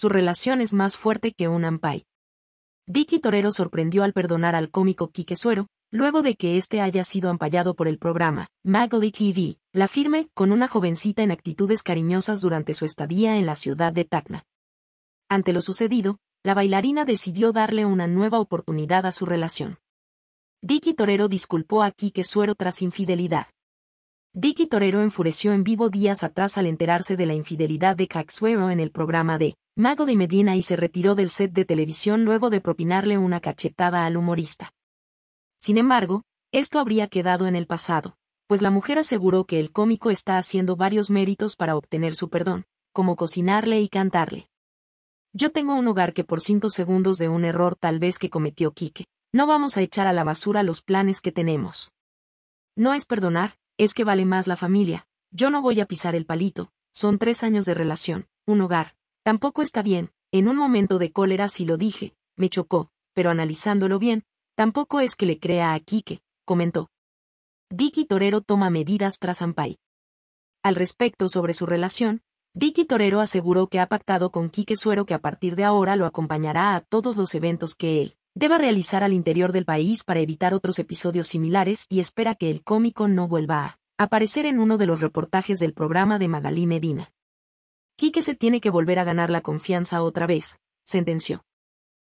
su relación es más fuerte que un ampay. Vicky Torero sorprendió al perdonar al cómico Quique Suero, luego de que éste haya sido ampallado por el programa Magali TV, la firme, con una jovencita en actitudes cariñosas durante su estadía en la ciudad de Tacna. Ante lo sucedido, la bailarina decidió darle una nueva oportunidad a su relación. Vicky Torero disculpó a Quique Suero tras infidelidad. Vicky Torero enfureció en vivo días atrás al enterarse de la infidelidad de Caxuero en el programa de Mago de Medina y se retiró del set de televisión luego de propinarle una cachetada al humorista. Sin embargo, esto habría quedado en el pasado, pues la mujer aseguró que el cómico está haciendo varios méritos para obtener su perdón, como cocinarle y cantarle. Yo tengo un hogar que por cinco segundos de un error tal vez que cometió Quique, no vamos a echar a la basura los planes que tenemos. No es perdonar, es que vale más la familia. Yo no voy a pisar el palito, son tres años de relación, un hogar. Tampoco está bien, en un momento de cólera sí lo dije, me chocó, pero analizándolo bien, tampoco es que le crea a Quique, comentó. Vicky Torero toma medidas tras Ampay. Al respecto sobre su relación, Vicky Torero aseguró que ha pactado con Quique Suero que a partir de ahora lo acompañará a todos los eventos que él, deba realizar al interior del país para evitar otros episodios similares y espera que el cómico no vuelva a aparecer en uno de los reportajes del programa de Magalí Medina. Quique se tiene que volver a ganar la confianza otra vez, sentenció.